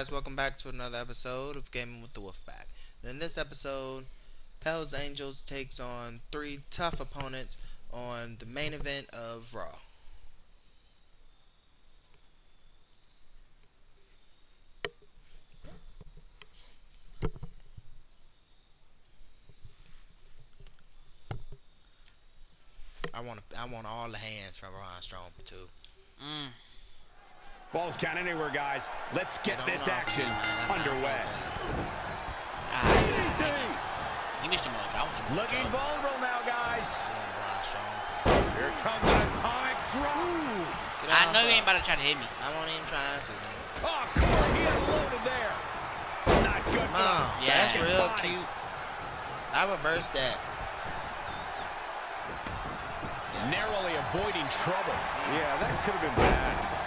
guys? Welcome back to another episode of Gaming with the Wolfpack. In this episode, Hell's Angels takes on three tough opponents on the main event of Raw. I want I want all the hands from Braun Strowman too. Mm. Falls count anywhere, guys. Let's get this action underway. You missed him I want you Looking to vulnerable now, guys. I want Braun Strowman. Here comes an atomic drop. Get I know you ain't about to try to hit me. I won't even try to, man. Oh, Corey, he unloaded there. Not good Mom, Yeah. that's real body. cute. I reversed that. Narrowly avoiding trouble. Yeah, that could have been bad.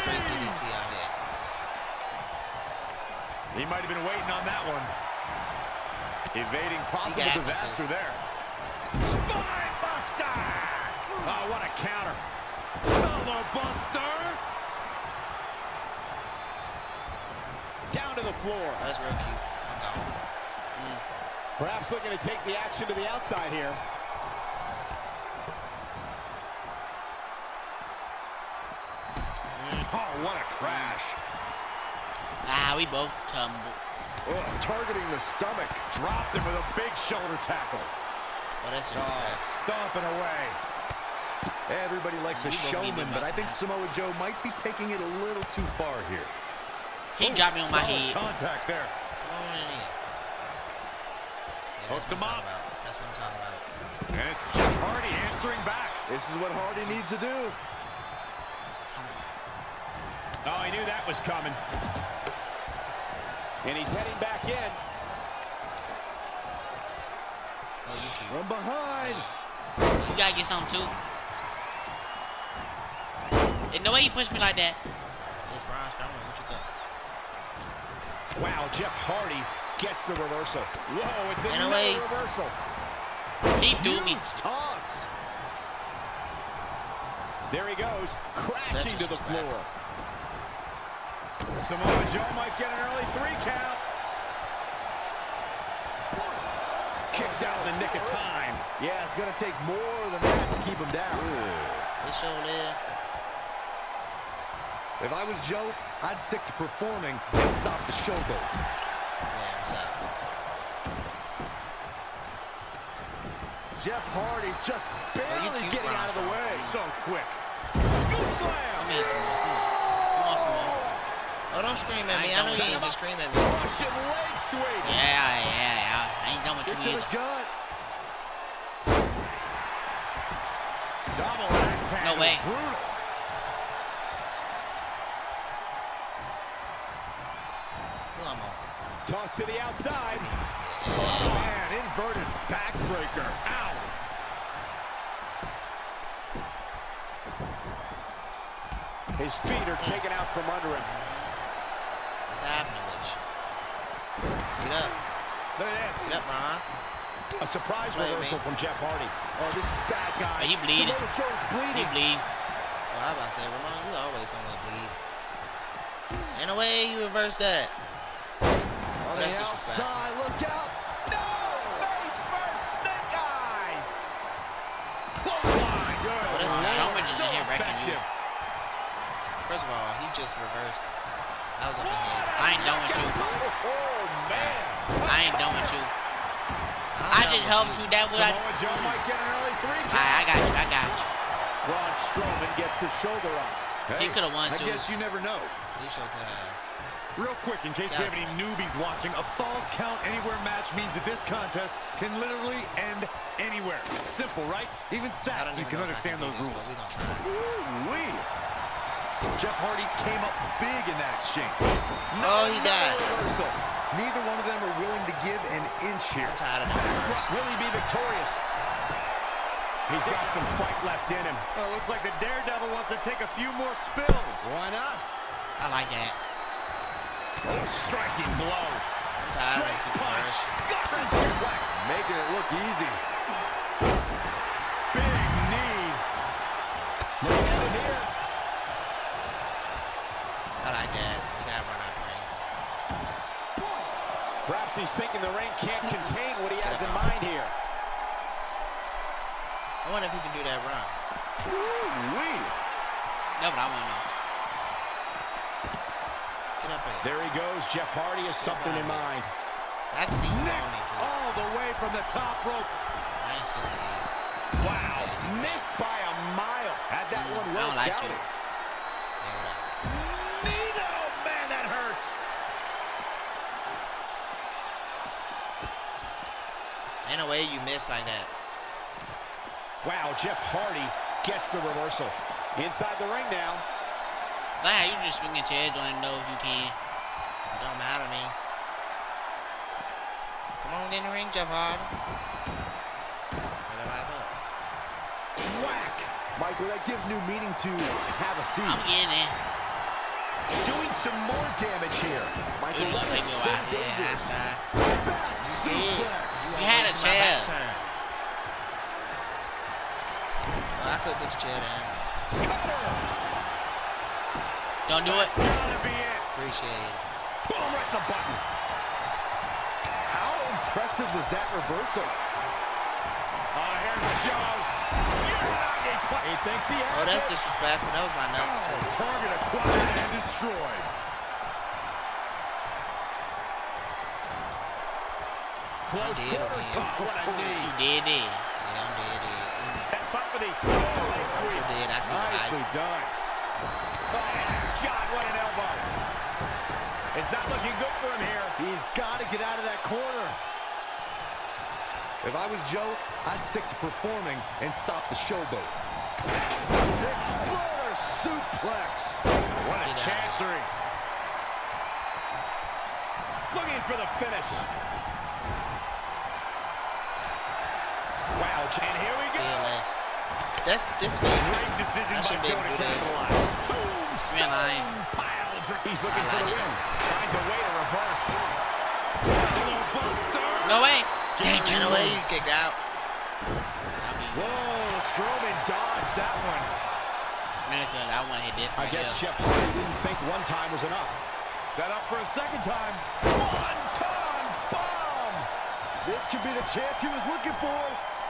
Straight DDT out here. He might have been waiting on that one. Evading possible disaster too. there. Spine buster! Oh, what a counter. Elbow buster! Down to the floor. Oh, that's real cute. I'm gone. Mm. Perhaps looking to take the action to the outside here. Oh, what a crash. Ah, we both tumbled. Oh, targeting the stomach. Dropped him with a big shoulder tackle. Oh, that's Oh, disrespect. stomping away. Everybody likes a gonna beat me showman, but I think. Samoa Joe might be taking it a little too far here. He dropped me on my head. Contact there. Come on in here. Yeah, Hooked that's him what I'm up. That's what I'm talking about. And it's Jeff Hardy answering back. This is what Hardy needs to do. Oh, he knew that was coming. And he's heading back in. Oh, you cute. From behind. You gotta get something too. And no way he pushed me like that. It's Braun Strowman. What you think? Wow, Jeff Hardy gets the reversal. Whoa, it's In a another way- reversal. He threw me. Huge toss. There he goes, crashing to the disrespect. floor. Samoa Joe might get an early three count. Kicks out in the nick of time. Yeah, it's going to take more than that to keep him down. They showed it. If I was Joe, I'd stick to performing and stop the showboat. Yeah, what's up? Jeff Hardy just you barely cute, getting out of the Braun. way. So quick. Scoop Come slam. here, some more. Come on. Come on, some more. Oh, don't scream at me. ain't I know done you with ain't you. just scream at me. Oh, Russian leg sweep. Yeah, yeah, yeah. I ain't done with Get you to either. the gut. Double axe handle. No way. Brutal. On? Toss to the outside. Yeah. Oh, man, inverted backbreaker. Ow. His feet are taken out from under him. What's happening with you? Get up. Look at this. Get up, Braun. A surprise Wait, reversal from Jeff Hardy. Oh, this is bad guy. Are you bleeding? Samoa Joe's He bleeding. bleed. Well, I was about to say, Ramon, you always somewhere bleed. In a way, you reverse that. On the That's disrespectful. outside, look out. No! Face first, snake eyes. Clothesline. Good. Well, that's nice. Someone just in here wrecking you. First of all, he just reversed. I was up in here. I ain't done with you. Oh. I ain't done with you. I just helped you. That what I. Samoa Joe might get an early three count. I, got you. I got you. Braun Strowman gets the shoulder up. He could have won too. I guess you never know. He sure could have. Real quick, in case we have any newbies watching, a Falls Count Anywhere match means that this contest can literally end anywhere. Simple, right? Even I Saxton don't even can know if I understand those rules. we. Ooh-wee. Jeff Hardy came up big in that exchange. Oh, he died. Reversal. Neither one of them are willing to give an inch here. I'm tired of that. Will he be victorious? He's got some fight left in him. Oh, looks like the Daredevil wants to take a few more spills. Why not? I like that. Oh, striking blow. I'm tired of Straight punch. reverse. Gut-wrench suplex. Making it look easy. He's thinking the ring can't contain what he has in mind here. I wonder if he can do that run. Ooh-wee. No, but I want to know. Get up here. There he goes. Jeff Hardy has something in mind. I can see you want me to. All the way from the top rope. I ain't stupid. yet. Wow. Missed by a mile. Had that mm, one I well don't like scouted. Ain't no way you miss like that. Wow, Jeff Hardy gets the reversal. Inside the ring now. Like how you just swinging chairs, don't even know if you can. It don't matter to me. Come on, get in the ring, Jeff Hardy. Whatever I thought. Whack. Michael, that gives new meaning to have a seat. I'm getting in. Doing some more damage here. Michael, It's gonna that take is me a so while. Yeah, dangerous. After. You suplex. scared. You ain't had wait a till my back chair. turn. Well, I could put the chair down. Don't do it. Gotta be it. Appreciate it. Boom, right in the button. How impressive was that reversal? Oh, here's the show. He thinks he oh, has Oh, that's it. disrespectful. That was my nuts, oh, too. Target acquired and destroyed. Close did it quarters. again. Oh, what a knee. You did it. Yeah, I'm dead, dead. Step up for the oh, leg You sweep. did. I see Nicely light. done. Oh, God, what an elbow. It's not looking good for him here. He's got to get out of that corner. If I was Joe, I'd stick to performing and stop the showboat. Exploder suplex. What a chancery. Looking for the finish. Wow, And here we go. That's this me. Great decision I by shouldn't be able to do that. lying. Pile He's looking I for the win. Finds a way to reverse. No way. Thank Ain't you. no way you kicked out. I Whoa, Strowman dodged that one. I want to hit this I guess. Jeff Hardy didn't think one time was enough. Set up for a second time. One ton bomb. This could be the chance he was looking for.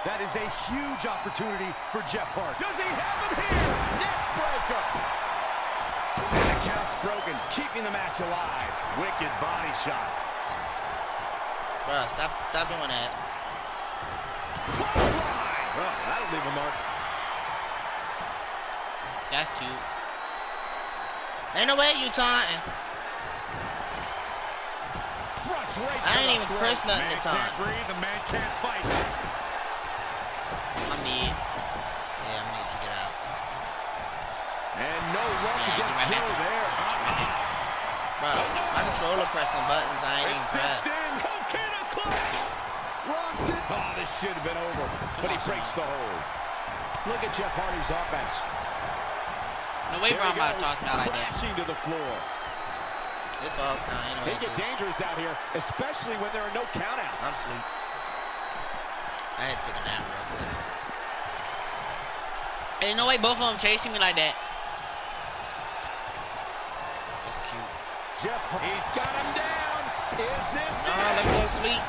That is a huge opportunity for Jeff Hardy. Does he have him here? Neck breaker. And the count's broken, keeping the match alive. Wicked body shot. Bruh, stop, stop doing that. Clothesline. Well, that'll leave a mark. That's cute. Ain't no way you taunting. Right I ain't even pressed nothing man to taunt. can't breathe, the man can't fight. And no luck Yeah, against you right back. there. Bro, my controller pressing buttons, I ain't even It's pressed. cinched in. Coquina clutch. Oh, this should have been over, but he breaks the hold. Look at Jeff Hardy's offense. No way, There bro. he I'm about to goes, talk about like that. crashing to the floor. This falls count They anyway, get too. dangerous out here, especially when there are no countouts. I'm asleep. I had to take a nap real quick. Ain't no way both of them chasing me like that. That's cute. Jeff He's got him down. Is this No, it? let me go to sleep.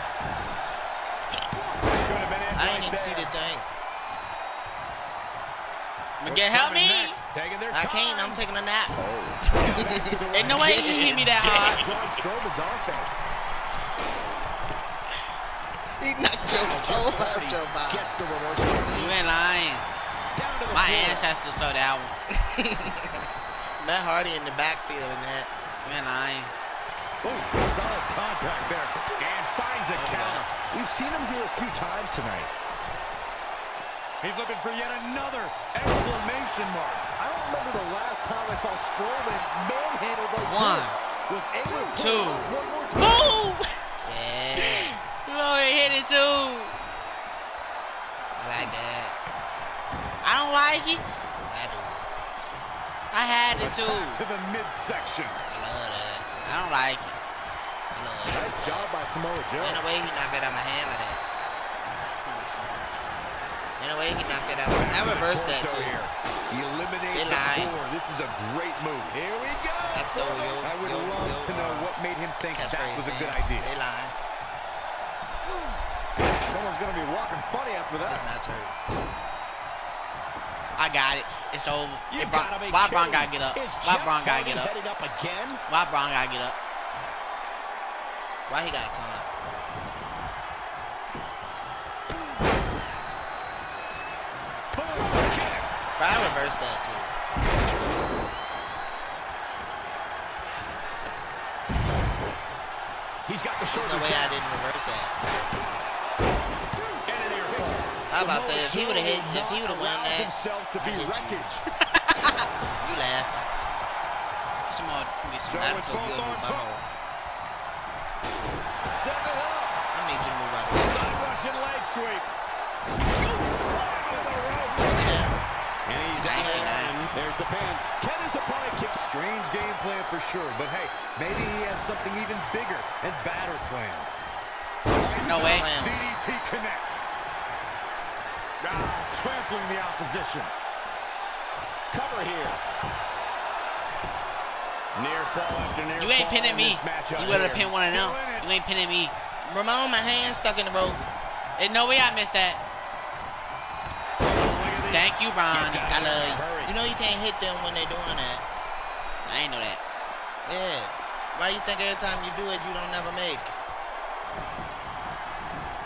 Could have been I right ain't even see the thing. Miguel, help me. next, taking their I can't. I'm taking a nap. Oh. Ain't no way he can hit me that hard. Braun offense. He knocked Joe soul out Hardy your body. gets the reversal. You ain't lying. To the My ancestors saw that one. Matt Hardy in the backfield in that. You ain't lying. Oh, solid contact there. And finds a oh, counter. We've seen him here a few times tonight. He's looking for yet another exclamation mark. I don't remember the last time I saw Strowman manhandled like One, this. Was able to two, pull it off one more time. Move! Yeah. You already hit it too. I like that. I don't like it. I had it too. To the midsection. I love that. I don't like it. I love that. Nice job by Samoa Joe. Ain't no way he knocked it out of my hand like that. Ain't no way he knocked it out. I reversed that too. Here. He eliminated They the lie. floor. This is a great move. Here we go. That's the yo. I would yo, love yo, to know uh, what made him think that was a thing. good idea. They lying. Someone's going to be walking funny after that. nuts hurt. I got it. It's over. You've Braun, gotta why kidding. gotta get up? Why Braun gotta get up? up again? Why Braun gotta get up? Why he got a ton? Boom, kick. I reversed that too. He's got the There's no way I didn't reverse that. I was about to say if he would have hit, if he would have won Allowed that, himself to I be hit you. wreckage. you laugh. Some more. give me some Joe I with told you both to move arms my hooked. hole. Set it up. I need you to move out of the. Side Russian leg sweep. Slam to the rope. See that? And he's out. that? There's the pin. Can his opponent kick? Strange game plan for sure, but hey, maybe he has something even bigger and badder planned. No way. DDT connects. Ah, trampling the opposition. Cover here. Near fall after near You ain't pinning me. You would have pinned one of them. Still in it. You ain't pinning me. Ramon, my hand stuck in the rope. There's no way I missed that. Look at these. Thank you, Braun. Gets out I love you. hurry. You know you can't hit them when they're doing that. I ain't know that. Yeah. Why you think every time you do it, you don't never make?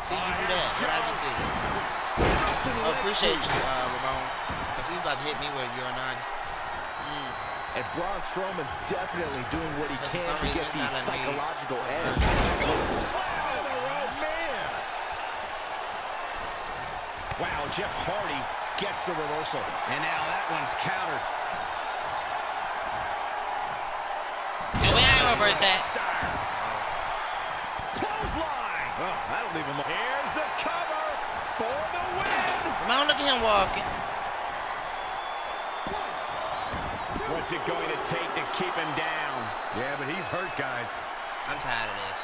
See, you do that. What I just did. Oh, appreciate you, uh, Ramon. Because he's about to hit me with a Uranage. Mm. And Braun Strowman's definitely doing what he can to get reason, the it's me- psychological edge. Slam to the rope. Man. Wow, Jeff Hardy gets the reversal. And now that one's countered. No way I ain't reverse that. Clothesline. Oh, that'll leave him. Here's the cover for the win. Ramon, look at him walking. What's it going to take to keep him down? Yeah, but he's hurt, guys. I'm tired of this.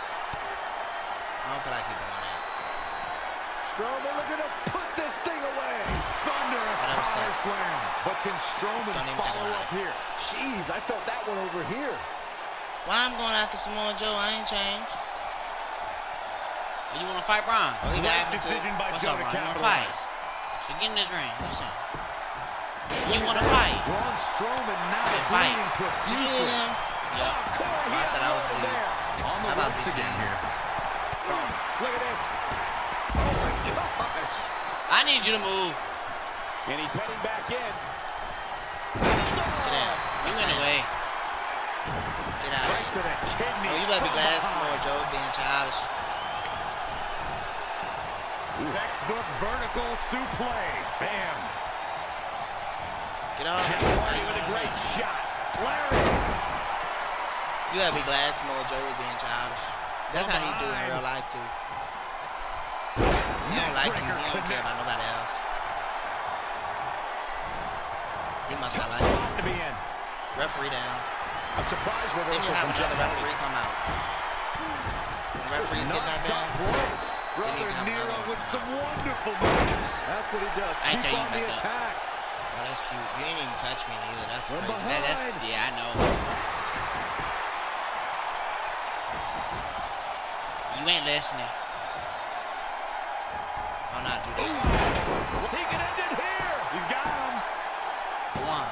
I don't feel like keep doing that. Strowman looking to put this thing away. Thunderous Whatever, power son. slam. But can Strowman Don't even think follow about up it. here? Jeez, I felt that one over here. Why I'm going after Samoa Joe? I ain't changed. Oh, You wanna fight Braun? Oh, he got me too. decision by What's Joe up, to You wanna fight? So get in this ring. What's up? You wanna fight? Braun Strowman now fight. bleeding Did you profusely. hear him? Yup. Oh, I thought I was bleeding. The How about BT? again here. Look at this. Oh my gosh. I need you to move. And he's heading back in. Get out. You in the way. Get out. Right to the kidneys. Oh, you better be glad behind. Samoa Joe being childish. Textbook vertical suplex. Bam. Get off. Jeff Why Hardy you with a great shot. Larry. You gotta be glad Samoa Joe was being childish. That's how he do in real life too. He don't like you. He don't care about nobody else. He must not like you. spot to be in. Referee down. A surprise Then reversal you have another referee come out. When the referee's getting knocked down. Blows. Then Brother Nero with some wonderful moves. That's what he does. I ain't Keep tell you on the back up. attack. Oh, that's cute. You ain't even touch me neither. That's From crazy. Man, behind. that's, yeah, I know. You ain't listening. I'm not do that. He can end it here. He's got him. One.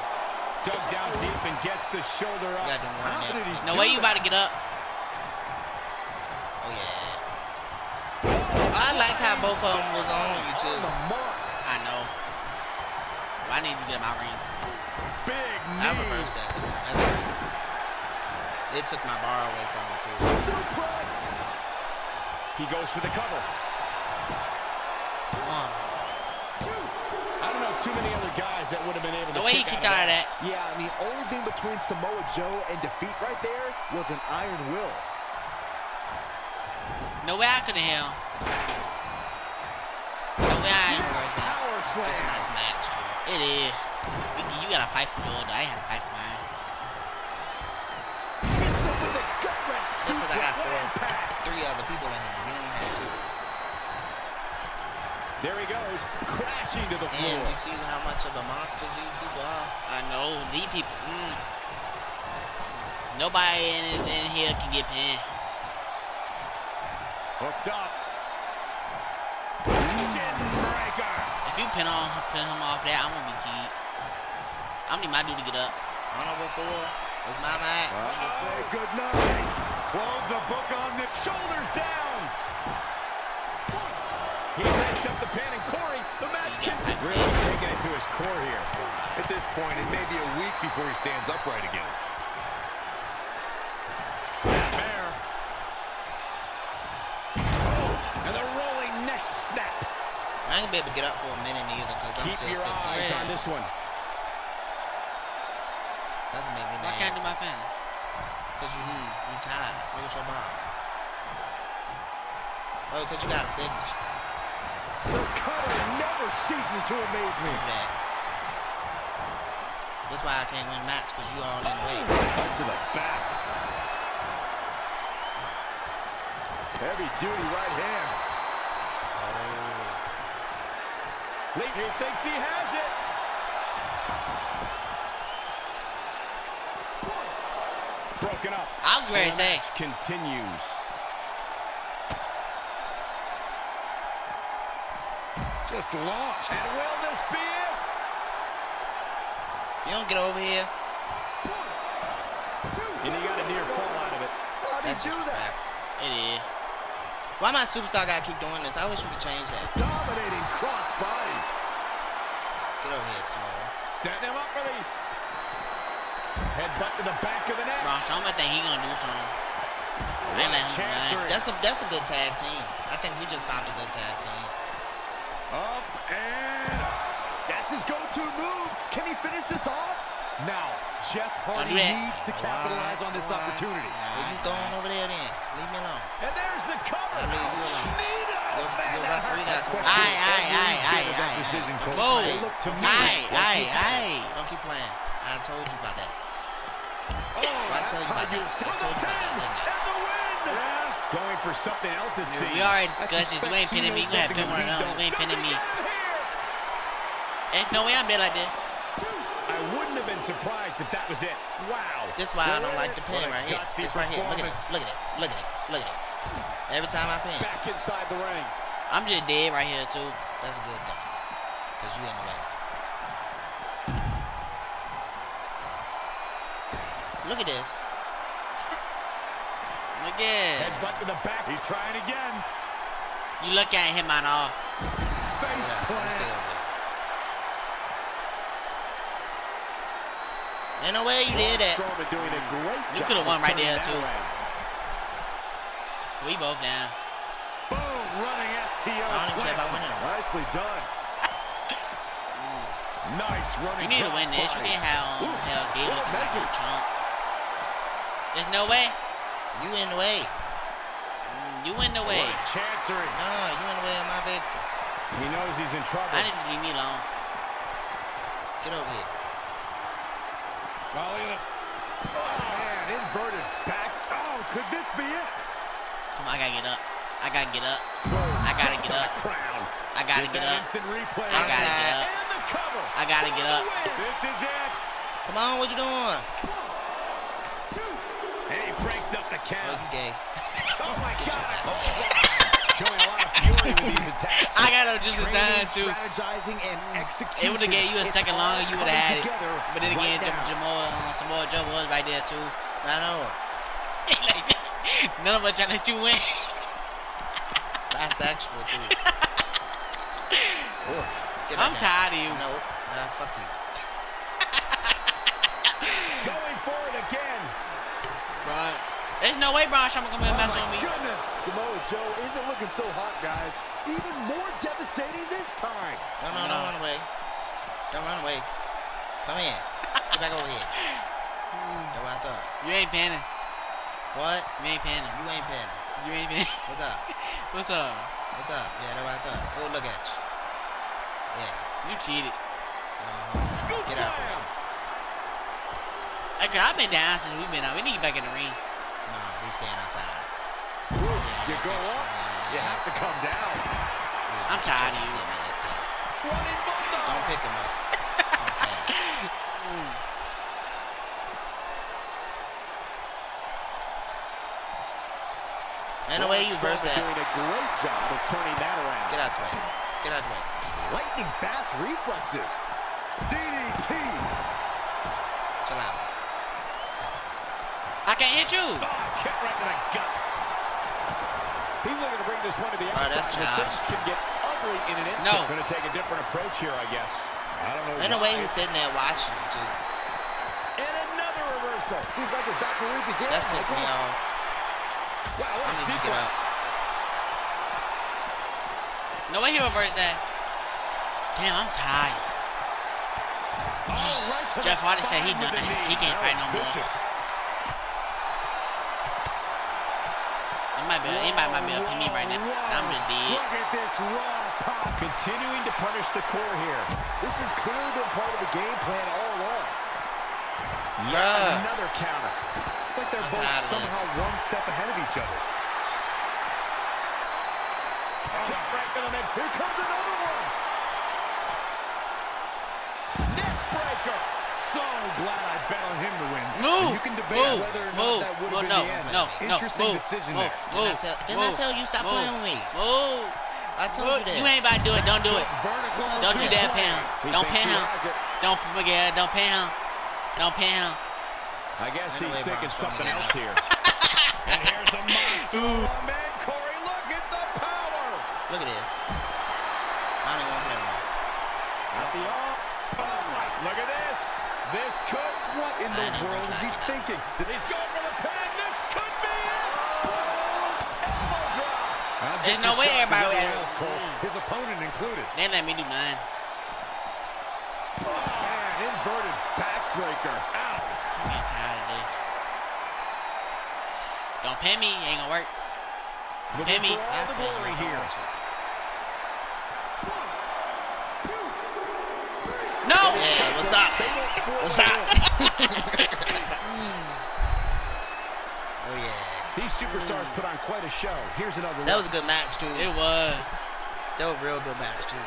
Dug down deep and gets the shoulder You up. got them How running did he that. No way you that? about to get up. Oh yeah. I like how both of them was on you too. The. I know. Well, I need to get my ring. Big I reversed that too. That's crazy. It took my bar away from me too. He goes for the cover. One. I don't know too many other guys that would have been able to The way he kicked out of that. Yeah, and the only thing between Samoa Joe and defeat right there was an iron will. No way I could have held. No way I ain't reverse that. Power It's a nice match too. It is. You gotta fight for yours. I ain't had to fight for mine. Hits him with a gut wrench Just because I got four, Impact. three other people in here. You only had two. There he goes, crashing to the And floor. you see how much of a monster these people are. I know. These people. Mm. Nobody in, in here can get pinned. Hooked up. pin on pin him off that, I'm gonna be teed. I'm gonna need my dude to get up. On over four. It's my match. Time to say good night. Close the book on the Shoulders down. He breaks up the pin, and Corey, the match Yeah, continues. Really taking it to his core here. At this point, it may be a week before he stands upright again. I ain't gonna be able to get up for a minute either because I'm Keep still your sitting eyes here. on this one. Doesn't make me Why can't I do my finish? Because you, mm. you tired. Look at your body. Oh, because you got a signature. The cutter never ceases to amaze me. Look at that. That's why I can't win a match because you all in the way. Up to the back. Heavy duty right hand. Lee, he thinks he has it. Broken up. I'm ready to And the say. match continues. Just launched. And will this be it? You don't get over here. And he got a near fall out of it. How'd That's disrespectful. It is. Why my superstar gotta keep doing this? I wish we could change that. Dominating cross body. Get over here, Small. Setting him up for the headbutt to the back of the neck. Bro, so I'm gonna think he gonna do something. I ain't letting him Chancery. win. That's a, that's a good tag team. I think we just found a good tag team. Up and. That's his go-to move. Can he finish this off? Now, Jeff Hardy needs to capitalize on this Why? opportunity. Well, you going over there then? Leave me alone. And there's the cover. Leave you alone. That. Aye, aye, aye, aye, aye. Whoa. Aye, aye, aye. Don't keep playing. I told you about that. Oh, I told you about that. I told you about that, didn't I? Going for something else, it seems. We already discussed this. Ain't pinning me. You have pin one of them. ain't pinning me. There's no way I'm dead like this. I wouldn't have been surprised if that was it. Wow. This why I don't like the pin right here. This right here. Look at it. Look at it. Look at it. Look at it. Every time I pin, Back inside the ring. I'm just dead right here too. that's a good thing. Cause you in the way. Look at this. Look at Headbutt to the back. He's trying again. you. Look at him and all. Face Yeah, I'm plant. stay over there. Ain't no way you did that. Strowman doing a great You coulda won right there, too. Around. We both down. Boom, running FTO. I don't even care about winning. Nicely done. Nice You running. need to win this. You can't have um, hell Gabe looking like a chump. There's no way. You in the way. Mm, You in the way. What a chancery. No, you in the way of my victory. He knows he's in trouble. I need to leave me alone. Get over here. Oh, look at. Oh, man, inverted back. Oh, could this be it? Come on, I gotta get up. I gotta get up. I gotta get up. I gotta Get get up. I gotta get up. And the cover. I gotta get up. This is it. Come on, what you doing? And he breaks up the Oh, count. you gay. Oh, my Get God. Showing a lot of fury with these attacks. I got up just in time too. strategizing, and execution. It would have gave you a second longer, you would have had it. But then again, right Jamal, uh, Samoa Joe was right there too. I know. Like, None of us trying to let you win. That's actual too. Get I'm back tired of you. No, nah, fuck you. Going for it again. Bro. There's no way Braun Strowman gonna Oh, mess with me. goodness. Samoa Joe isn't looking so hot, guys. Even more devastating this time. No, no, No. don't run away. Don't run away. Come here. Get back over here. That's what I thought. You ain't panning. What? You ain't panning. You ain't panning. You ain't panning. What's up? What's up? What's up? Yeah, that's what I thought. Oh, look at you. Yeah. You cheated. Uh-huh. Scoop Get out the slam. way. Like, I've been down since we've been out. We need to get back in the ring. No, we staying outside. You go up, you have to come down. Yeah, I'm tired of you. yeah, man, that's tough. Running bulldog. Don't pick him up. Okay. Mm. Ain't no way you reverse that. doing a great job of turning that around. Get out the way. Get out of the way. Lightning fast reflexes. DDT. Chill out. I can't hit you. Oh, kick right to the gut. He's looking to bring this one to the Oh, that's outside, childish. things can get ugly in an instant. No. Going to take a different approach here, I guess. I don't know no why. way he's sitting there watching, too. And another reversal. Seems like we're back where we began. That's pissing me off. Wow, what a need you to get sequence. No way he reversed that. Damn, I'm tired. Oh, right Jeff Hardy said he spine with done. the. He can't fight no more. Vicious. It might be. It might, might be up to me right now. I'm just dead. Look at this raw pop. Continuing to punish the core here. This has clearly been part of the game plan all along. Yet Bruh. another counter. It's like they're I'm both tired somehow one step ahead of each other. Oh. Kick right to the mix. Here comes another one. Neck breaker. So glad I bet on him to win. Move. You can debate Move. whether or not Move. that would have Move. been No. the end. No. No. Interesting Move. decision Move. there. Move. Didn't I tell- didn't I tell you stop Move. playing with me? Move. I told Move. you that. You ain't about to do it. Don't do it. Don't you dare suplex. pin him. Don't thinks pin he him. Don't Miguel. Don't pin him. Don't pin him. I guess he's thinking something else here. and here's the monster. Oh, man, Corey, look at the power. Look at this. I don't even want to play no more. At the arm. Oh, look at this. This could. What in the world is he thinking? He's going for the pin. This could be it. Oh, elbow drop. I'm There's no way everybody would- else, Cole. Mm. His opponent included. They let me do mine. Oh, man, inverted backbreaker. Ow. I'm tired of this. Don't pin me. Ain't gonna work. Looking Pin me. for all the glory here. No. Yeah, what's up? What's up? oh yeah. These superstars put on quite a show. Here's another That was a good match too. It was. That was a real good match too.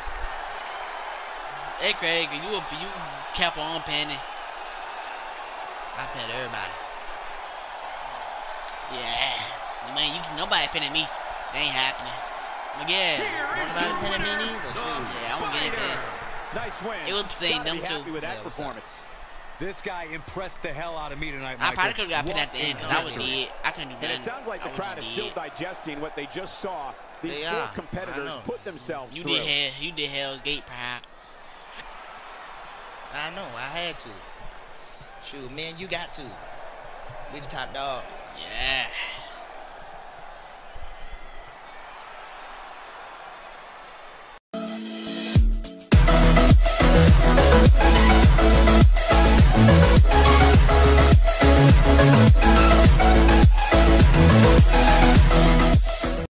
Hey Craig, you you kept on pinning. I pinned everybody. Yeah. Man, you can nobody pinning me. That ain't happening. Miguel. Want nobody pinning me neither? Yeah, I'm gonna get it pinned. Nice win. It was saying them happy two. with that Yeah, performance. This guy impressed the hell out of me tonight, I probably could have got pinned at the end because a I was victory. dead. I couldn't do And it sounds like the I was crowd is dead. still digesting what they just saw. These They four are. Competitors put themselves You through. did hell. You did Hell's Gate proud. I know. I had to. Man, you got to. We the top dogs. Yeah.